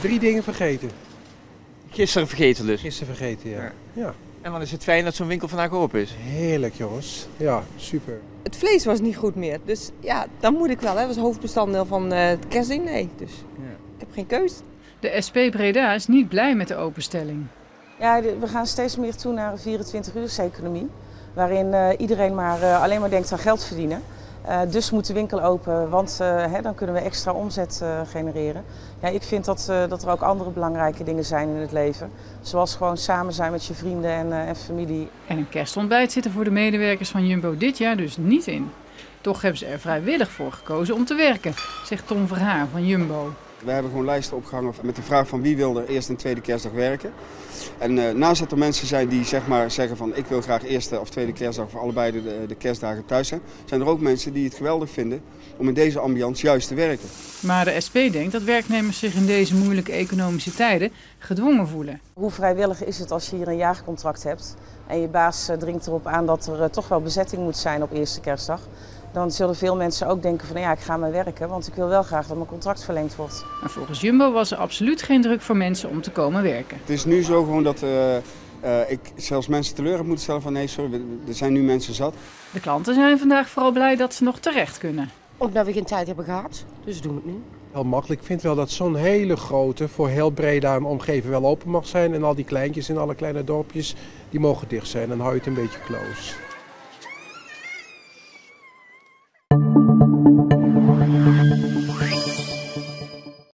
drie dingen vergeten. Gisteren vergeten dus. Gisteren vergeten, ja. Ja. Ja, En dan is het fijn dat zo'n winkel vandaag open is. heerlijk jongens. Ja, super. Het vlees was niet goed meer. Dus ja, dan moet ik wel. Hè. Dat was hoofdbestanddeel van eh, het kerstdiner. Dus ik heb geen keus. De SP Breda is niet blij met de openstelling. Ja, we gaan steeds meer toe naar een 24-uurseconomie. Waarin eh, iedereen maar, eh, alleen maar denkt aan geld verdienen. Eh, dus moet de winkel open, want eh, hè, dan kunnen we extra omzet eh, genereren. Ja, ik vind dat, dat er ook andere belangrijke dingen zijn in het leven. Zoals gewoon samen zijn met je vrienden en, en familie. En een kerstontbijt zit er voor de medewerkers van Jumbo dit jaar dus niet in. Toch hebben ze er vrijwillig voor gekozen om te werken, zegt Tom Verhaar van Jumbo. We hebben gewoon lijsten opgehangen met de vraag van wie wil er eerst en tweede kerstdag werken. En eh, naast dat er mensen zijn die zeg maar, zeggen van ik wil graag eerste of tweede kerstdag voor allebei de, de kerstdagen thuis zijn, zijn er ook mensen die het geweldig vinden om in deze ambiance juist te werken. Maar de SP denkt dat werknemers zich in deze moeilijke economische tijden gedwongen voelen. Hoe vrijwillig is het als je hier een jaarcontract hebt en je baas eh, dringt erop aan dat er eh, toch wel bezetting moet zijn op eerste kerstdag. Dan zullen veel mensen ook denken van ja, ik ga maar werken, want ik wil wel graag dat mijn contract verlengd wordt. Maar volgens Jumbo was er absoluut geen druk voor mensen om te komen werken. Het is nu zo gewoon dat eh, eh, ik zelfs mensen teleur heb moeten stellen van nee sorry, er zijn nu mensen zat. De klanten zijn vandaag vooral blij dat ze nog terecht kunnen. Omdat we geen tijd hebben gehad, dus doen we het nu. Heel makkelijk. Ik vind wel dat zo'n hele grote voor heel Breda en omgeving wel open mag zijn. En al die kleintjes in alle kleine dorpjes, die mogen dicht zijn. Dan hou je het een beetje close. Thank you.